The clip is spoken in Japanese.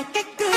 like a good